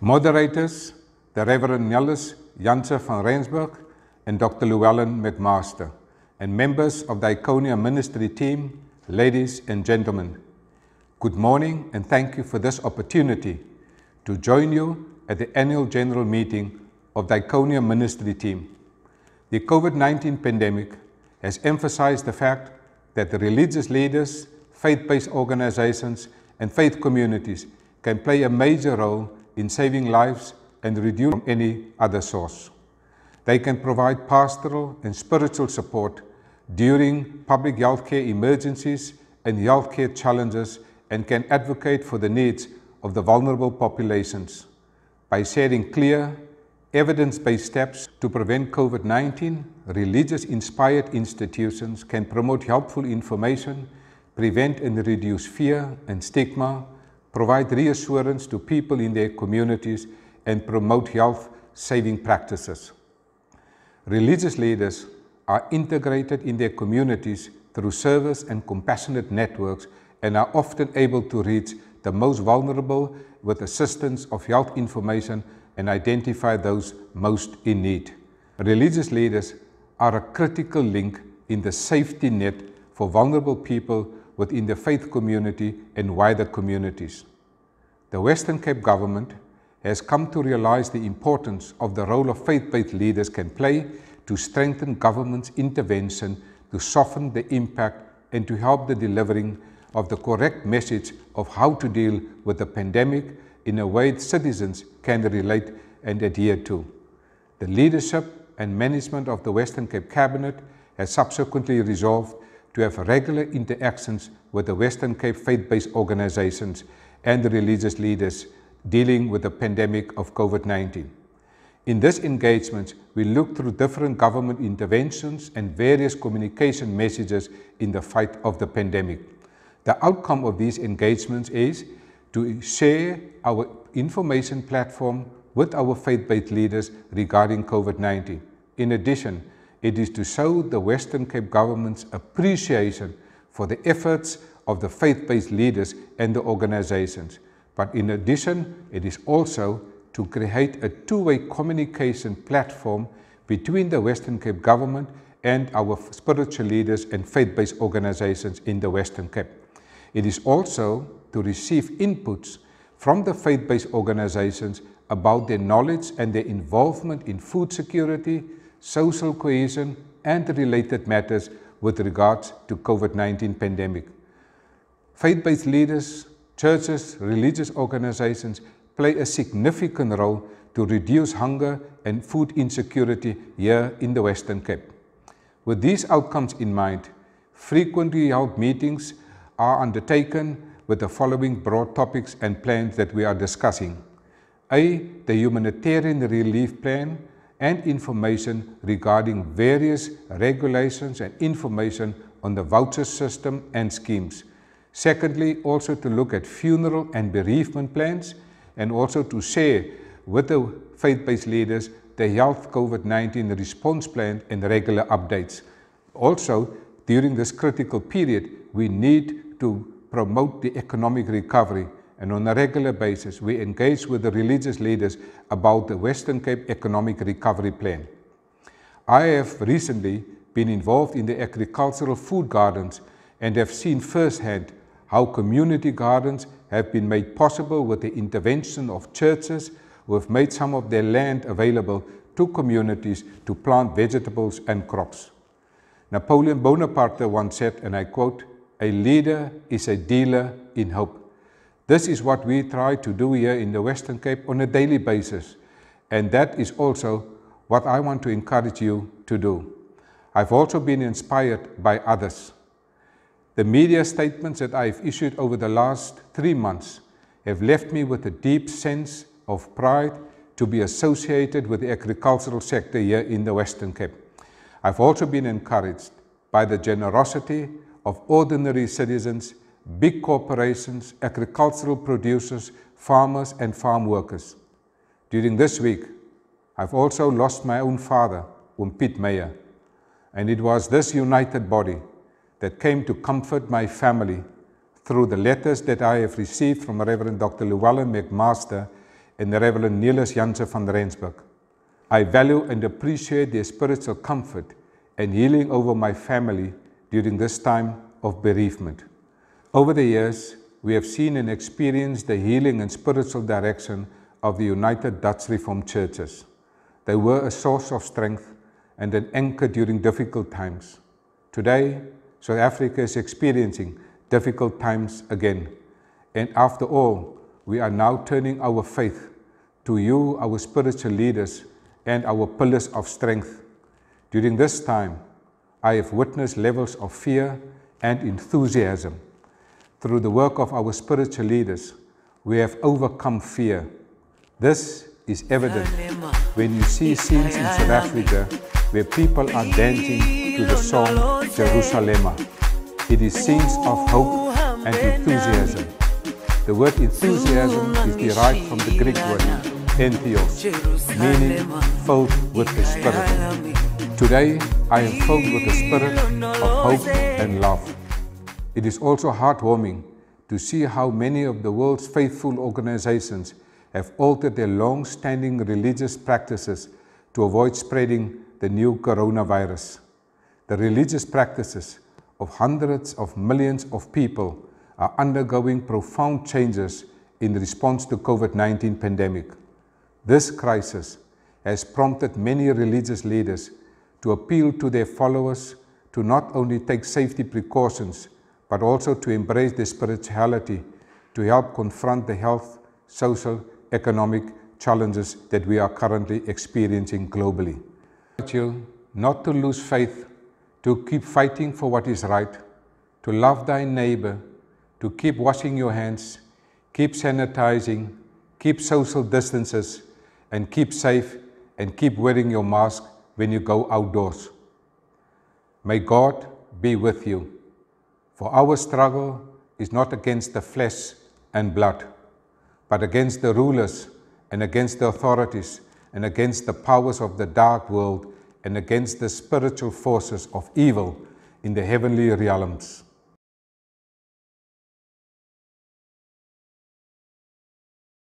Moderators, the Reverend Nellus Janse van Rensburg and Dr. Llewellyn McMaster, and members of Diaconia ministry team, ladies and gentlemen. Good morning and thank you for this opportunity to join you at the annual general meeting of Diaconia ministry team. The COVID-19 pandemic has emphasized the fact that the religious leaders, faith-based organizations and faith communities can play a major role in saving lives and reduce from any other source. They can provide pastoral and spiritual support during public healthcare emergencies and healthcare challenges and can advocate for the needs of the vulnerable populations. By sharing clear, evidence-based steps to prevent COVID-19, religious-inspired institutions can promote helpful information, prevent and reduce fear and stigma, provide reassurance to people in their communities, and promote health-saving practices. Religious leaders are integrated in their communities through service and compassionate networks and are often able to reach the most vulnerable with assistance of health information and identify those most in need. Religious leaders are a critical link in the safety net for vulnerable people within the faith community and wider communities. The Western Cape government has come to realize the importance of the role of faith-based leaders can play to strengthen government's intervention to soften the impact and to help the delivering of the correct message of how to deal with the pandemic in a way citizens can relate and adhere to. The leadership and management of the Western Cape Cabinet has subsequently resolved to have regular interactions with the Western Cape faith-based organizations and the religious leaders dealing with the pandemic of COVID-19. In this engagement, we look through different government interventions and various communication messages in the fight of the pandemic. The outcome of these engagements is to share our information platform with our faith-based leaders regarding COVID-19. In addition, it is to show the Western Cape government's appreciation for the efforts of the faith-based leaders and the organizations. But in addition, it is also to create a two-way communication platform between the Western Cape government and our spiritual leaders and faith-based organizations in the Western Cape. It is also to receive inputs from the faith-based organizations about their knowledge and their involvement in food security, social cohesion, and related matters with regards to COVID-19 pandemic. Faith-based leaders, churches, religious organizations play a significant role to reduce hunger and food insecurity here in the Western Cape. With these outcomes in mind, frequently held meetings are undertaken with the following broad topics and plans that we are discussing. A. The humanitarian relief plan and information regarding various regulations and information on the voucher system and schemes. Secondly, also to look at funeral and bereavement plans and also to share with the faith-based leaders the health COVID-19 response plan and regular updates. Also, during this critical period, we need to promote the economic recovery and on a regular basis we engage with the religious leaders about the Western Cape Economic Recovery Plan. I have recently been involved in the agricultural food gardens and have seen firsthand how community gardens have been made possible with the intervention of churches who have made some of their land available to communities to plant vegetables and crops. Napoleon Bonaparte once said, and I quote, a leader is a dealer in hope. This is what we try to do here in the Western Cape on a daily basis. And that is also what I want to encourage you to do. I've also been inspired by others. The media statements that I've issued over the last three months have left me with a deep sense of pride to be associated with the agricultural sector here in the Western Cape. I've also been encouraged by the generosity of ordinary citizens, big corporations, agricultural producers, farmers and farm workers. During this week, I've also lost my own father, Um Piet Meyer, and it was this united body that came to comfort my family through the letters that I have received from Reverend Dr. Llewellyn McMaster and the Reverend Niels Jansen van Rensburg. I value and appreciate their spiritual comfort and healing over my family during this time of bereavement. Over the years, we have seen and experienced the healing and spiritual direction of the United Dutch Reformed Churches. They were a source of strength and an anchor during difficult times. Today, South Africa is experiencing difficult times again. And after all, we are now turning our faith to you, our spiritual leaders, and our pillars of strength. During this time, I have witnessed levels of fear and enthusiasm. Through the work of our spiritual leaders, we have overcome fear. This is evident when you see scenes in South Africa where people are dancing to the song Jerusalem. It is scenes of hope and enthusiasm. The word enthusiasm is derived from the Greek word entheos, meaning filled with the Spirit. Today, I am filled with the Spirit of hope and love. It is also heartwarming to see how many of the world's faithful organizations have altered their long-standing religious practices to avoid spreading the new coronavirus. The religious practices of hundreds of millions of people are undergoing profound changes in response to COVID-19 pandemic. This crisis has prompted many religious leaders to appeal to their followers to not only take safety precautions but also to embrace the spirituality to help confront the health, social, economic challenges that we are currently experiencing globally. You not to lose faith, to keep fighting for what is right, to love thy neighbor, to keep washing your hands, keep sanitizing, keep social distances, and keep safe and keep wearing your mask when you go outdoors. May God be with you. For our struggle is not against the flesh and blood, but against the rulers and against the authorities and against the powers of the dark world and against the spiritual forces of evil in the heavenly realms.